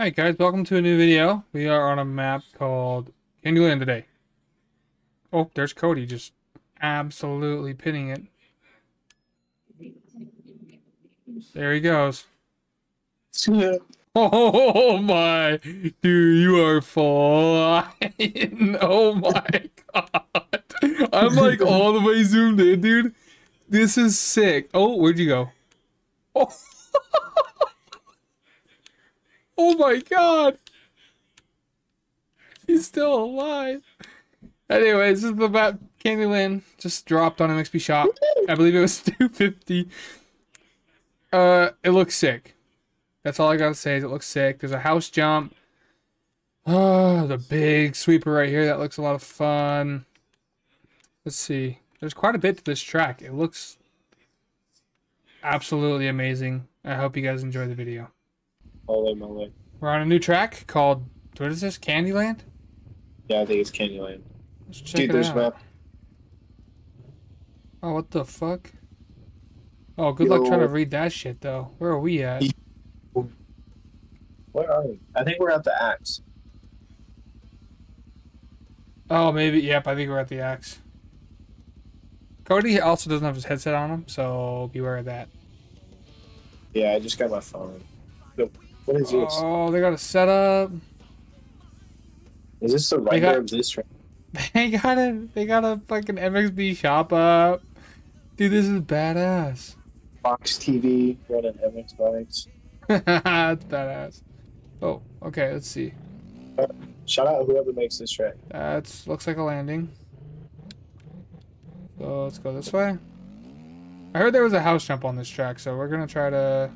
Hi guys, welcome to a new video. We are on a map called Candyland today. Oh, there's Cody just absolutely pinning it. There he goes. Oh my, dude, you are flying. Oh my god. I'm like all the way zoomed in, dude. This is sick. Oh, where'd you go? Oh. Oh my god. He's still alive. Anyways, this is the map Candyland just dropped on MXP Shop. I believe it was 250. Uh, it looks sick. That's all I gotta say is it looks sick. There's a house jump. Oh, the big sweeper right here. That looks a lot of fun. Let's see. There's quite a bit to this track. It looks absolutely amazing. I hope you guys enjoy the video. Mole. We're on a new track called, what is this, Candyland? Yeah, I think it's Candyland. Let's check Dude, it there's out. map. Oh, what the fuck? Oh, good luck trying to read that shit, though. Where are we at? Where are we? I think we're at the axe. Oh, maybe. Yep, I think we're at the axe. Cody also doesn't have his headset on him, so beware of that. Yeah, I just got my phone. Look, What is this? Oh, they got a setup. Is this the writer got- of this track? They got a they got a fucking MXB shop up. Dude, this is badass. Fox TV running MX bikes. That's badass. Oh, okay, let's see. Uh, shout out whoever makes this track. That's looks like a landing. So let's go this way. I heard there was a house jump on this track, so we're gonna try to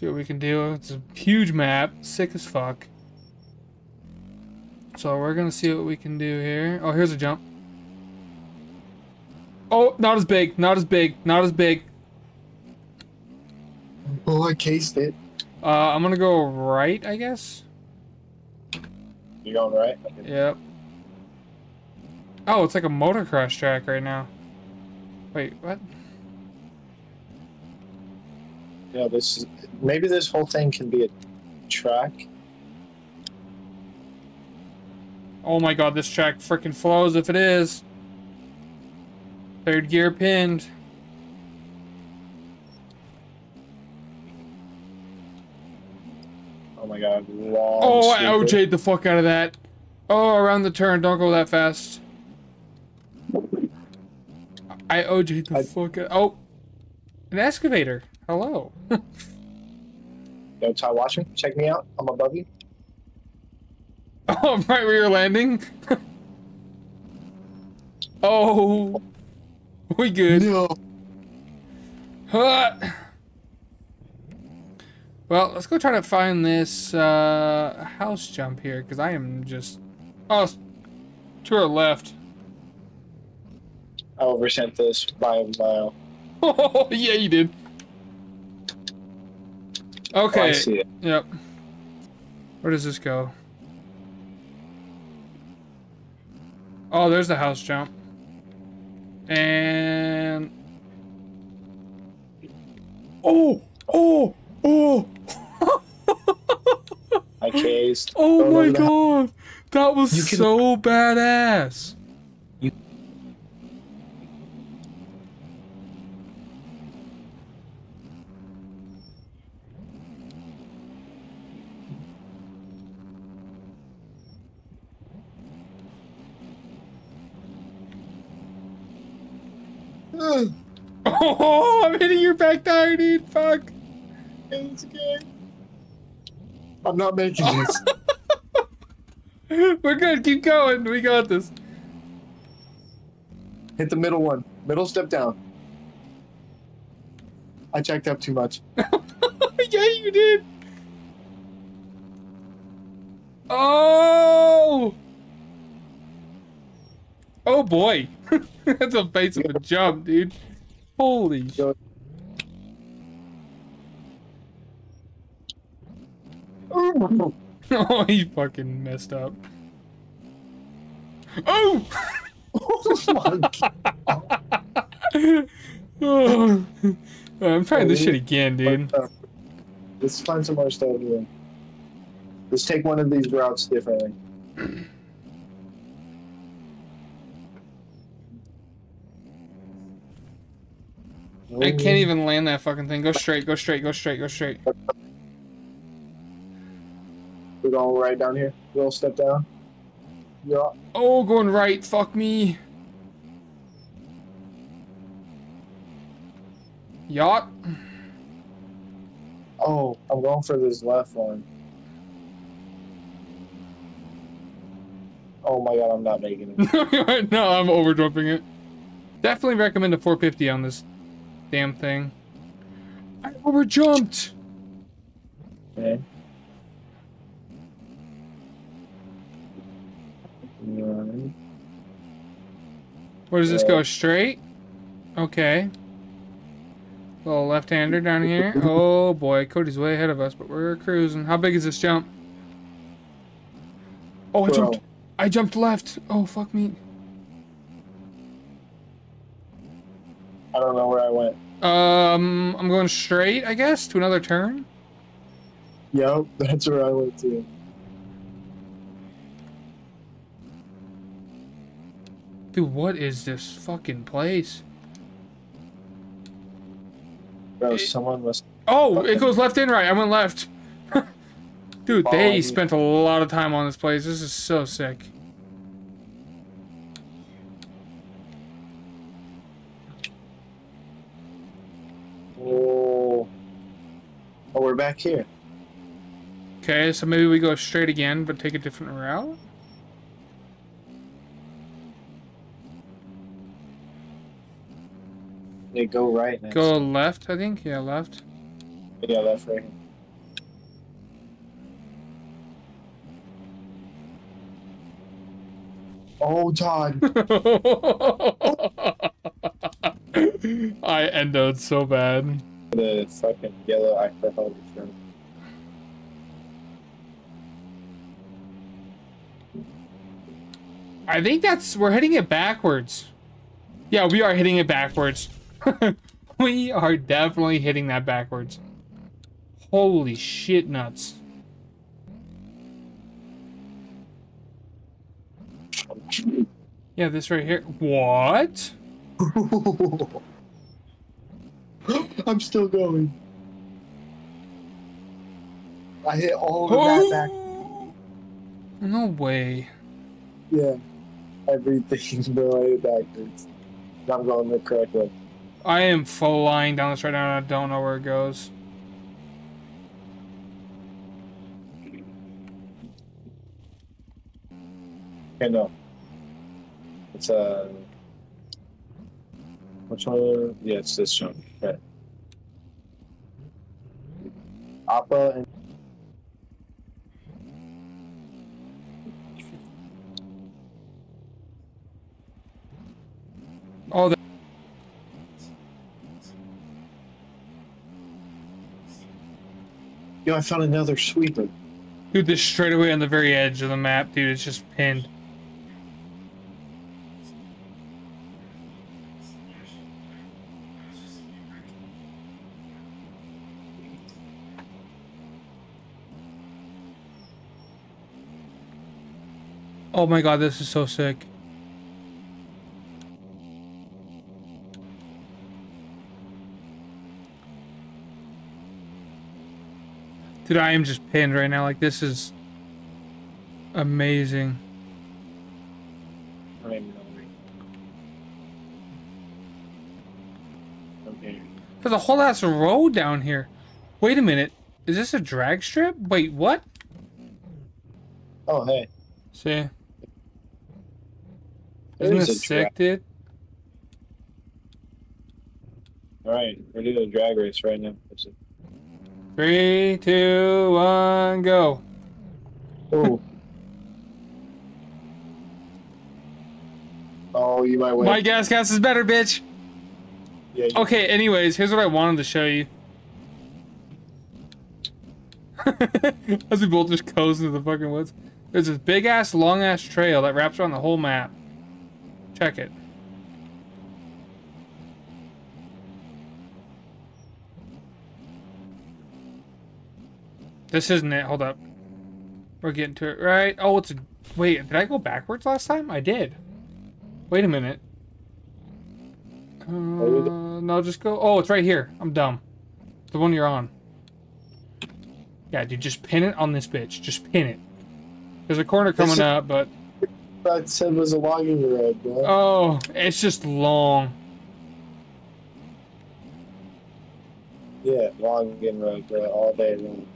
see what we can do. It's a huge map, sick as fuck. So we're gonna see what we can do here. Oh, here's a jump. Oh, not as big, not as big, not as big. Oh, I cased it. Uh, I'm gonna go right, I guess. You're going right? Okay. Yep. Oh, it's like a motocross track right now. Wait, what? Yeah, this is maybe this whole thing can be a track. Oh my god, this track freaking flows if it is. Third gear pinned. Oh my god, long. Oh, I. OJ'd the fuck out of that. Oh, around the turn, don't go that fast. I OJ'd the I- fuck out. Oh, an excavator. Hello. Yo, Ty, watch me. Check me out. I'm above you. Oh, I'm right where you're landing. oh, we good. No. Huh. Well, let's go try to find this uh, house jump here, because I am just... Oh, to our left. I oversent this by a mile. Oh, yeah, you did. Oh, Okay, I see it. yep. Where does this go? Oh, there's the house jump. And... Oh! Oh! Oh! I cased. Oh Don't my god! That was You can- so badass! Oh, I'm hitting your back tire, dude. Fuck. It's okay. I'm not making this. We're good. Keep going. We got this. Hit the middle one. Middle step down. I checked up too much. yeah, you did. Oh. Oh boy. That's a face of a jump, dude. Holy shit. Oh, he fucking messed up. Oh! oh my god. oh. I'm trying this shit oh, again, dude. Let's find some more stuff here. Let's take one of these routes differently. I can't even land that fucking thing. Go straight, go straight, go straight, go straight. We're going right down here. Little step down. Yeah. Oh, going right. Fuck me. Yacht. Oh, I'm going for this left one. Oh my god, I'm not making it. no, I'm overjumping it. Definitely recommend a 450 on this damn thing. I overjumped. Okay. Right. Where does this go? Uh, straight? Okay. Little left-hander down here. Oh boy, Cody's way ahead of us, but we're cruising. How big is this jump? Oh, I Bro. jumped. I jumped left. Oh, fuck me. I don't know where I went. Um, I'm going straight, I guess, to another turn. Yep, that's where I went to. Dude, what is this fucking place? Bro, It- someone must. Oh, it goes left and right. I went left. Dude, they spent a lot of time on this place. This is so sick. Oh. Oh, we're back here. Okay, so maybe we go straight again, but take a different route. They go right next. Go left, I think. Yeah, left. Yeah, left, right. Oh, Todd. I endoed so bad. The fucking yellow alcohol return. I think that's we're hitting it backwards. Yeah, we are hitting it backwards. we are definitely hitting that backwards. Holy shit nuts. Yeah, this right here. What? I'm still going. I hit all of that back. Oh! No way. Yeah. Everything, bro. I hit backwards. I'm going the correct way. I am flying down this right now and I don't know where it goes. Okay, no. It's uh which one? Yeah, it's this one. Okay. Appa and Oh, the Yo, I found another sweeper. dude, this straight away on the very edge of the map, dude. It's just pinned. Oh my god, this is so sick. Dude, I am just pinned right now. Like, this is amazing. I don't even know where. Okay. There's a whole ass road down here. Wait a minute. Is this a drag strip? Wait, what? Oh, hey. See? There Isn't is this sick, dude? All right, we're doing a drag race right now. Let's see. Three, two, one, go. Oh. oh, you might win. My gas gas is better, bitch. Yeah, you- Okay, anyways, here's what I wanted to show you. As we both just coast into the fucking woods. There's this big ass, long ass trail that wraps around the whole map. Check it. This isn't it. Hold up. We're getting to it, right? Oh, it's a... Wait, did I go backwards last time? I did. Wait a minute. Uh, no, just go... Oh, it's right here. I'm dumb. The one you're on. Yeah, dude, just pin it on this bitch. Just pin it. There's a corner coming is- up, but... I said was a logging road, bro. Oh, it's just long. Yeah, logging road, bro, all day long.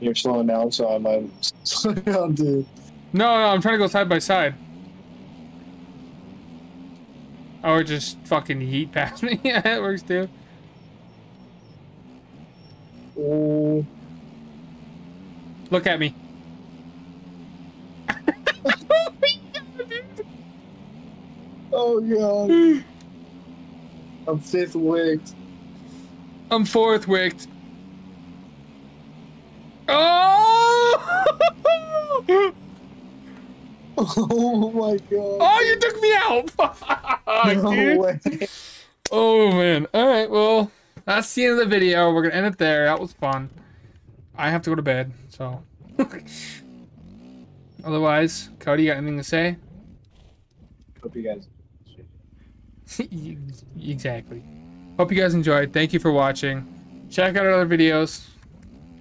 You're slowing down, so I might slow down, dude. No, no, I'm trying to go side by side. Oh, or just fucking heat past me. yeah, that works too. Oh, Look at me. oh god. I'm fifth wicked. I'm fourth wicked. Oh! Oh my god. oh, you took me out! Fuck, no dude. way. Oh man. Alright, well, that's the end of the video. We're gonna end it there. That was fun. I have to go to bed, so. Otherwise, Cody, you got anything to say? Hope you guys. exactly. Hope you guys enjoyed. Thank you for watching. Check out our other videos.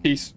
Peace.